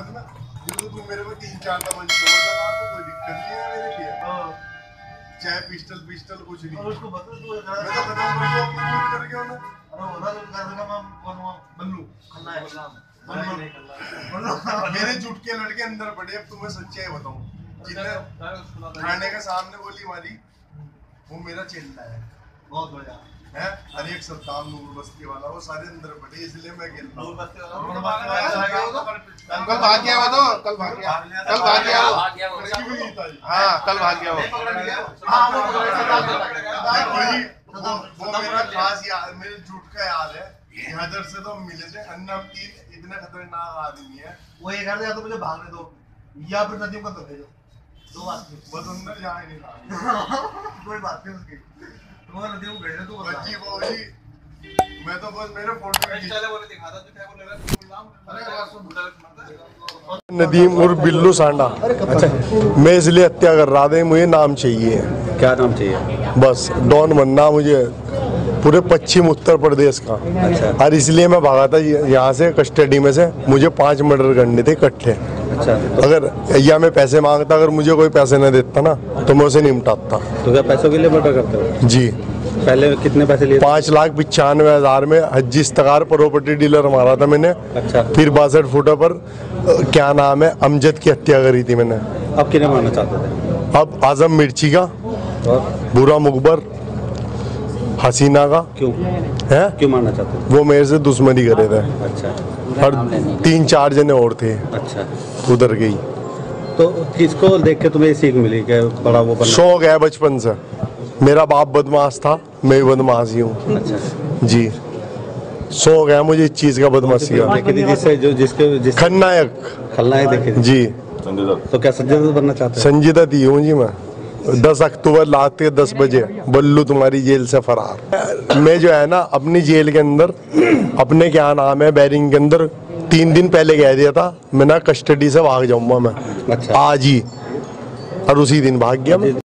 समझ में तो तू मेरे को तीन चार दफ़ा छोड़ लगा तो कोई दिक्कत नहीं है मेरे लिए। चाहे पिस्टल पिस्टल कुछ नहीं। और उसको बता तू मैं तो खत्म कर दूँ अपना दूर करके उन्हें? अरे होना तो कर देगा मैं कौन हूँ बल्लू। खन्ना है बल्लू। बल्लू। मेरे जुट के लड़के अंदर पड़े अब तुम्हें सच्चाई बताऊँ। जितने थाने के सामने गोली मारी वो मेरा चेला है। बहुत मज़ा है हर एक सत्ताम नूर बस्ती वाला वो सारे अंदर पड़े इसलिए मैं हूँ कल भाग गया वो तो कल भाग गया कल भाग गया वो। हाँ कल भाग गया वो हाँ मेरा खास यार मेरे झूठ का याद है हैदर से तो हम मिले थे अन्ना तीन इतने खतरनाक आदमी है वो ये कर या तो मुझे भागने दो या फिर नदियों का तो भेजो दो बात बस अंदर जा नहीं रहा कोई बात नहीं उसकी तो मैं तो बस मेरे फ़ोटो नदीम और बिल्लू सांडा। मैं इसलिए हत्या कर रहा था मुझे नाम चाहिए। क्या नाम चाहिए? बस डॉन बनना मुझे पूरे पश्चिम उत्तर प्रदेश का। अच्छा। और इसलिए मैं भागा था यहाँ से कस्टडी में से। मुझे पाँच मर्डर करने थे इकट्ठे। अच्छा। तो, अगर या मैं पैसे माँगता अगर मुझे कोई पैसे न देता ना तो मैं उसे निपटाता। तो क्या पैसों के लिए मर्डर करते हो? जी। पहले कितने पैसे लिए पाँच लाख पिचानवे हज़ार में हज्जी इस्तकार प्रॉपर्टी डीलर मारा था मैंने। अच्छा। फिर बासठ फुटा पर क्या नाम है अमजद की हत्या करी थी मैंने। अब किन्हें मारना चाहते थे? अब आज़म मिर्ची का और? बुरा मुकबर हसीना का क्यों? है? क्यों मारना चाहते थे वो मेरे से दुश्मनी करे थे। अच्छा। और तीन चार जने और थे। अच्छा। उधर गई। तो किसको देख के तुम्हें सीख मिली कि बड़ा वो शौक है बचपन से। मेरा बाप बदमाश था मैं भी बदमाश ही हूँ। अच्छा। जी। शौक है मुझे इस चीज़ का बदमाशी का। देखी थी जिससे जो जिसके जिस खलनायक। खलनायक देखे जी। तो क्या संजय बनना चाहते संजीदा दी हूँ जी मैं। दस अक्टूबर रात के दस बजे। बल्लू तुम्हारी जेल से फरार। मैं जो है ना अपनी जेल के अंदर अपने क्या नाम है बैरिंग के अंदर तीन दिन पहले कह दिया था मैं ना कस्टडी से भाग जाऊँगा मैं। अच्छा। आज ही। और उसी दिन भाग गया मैं।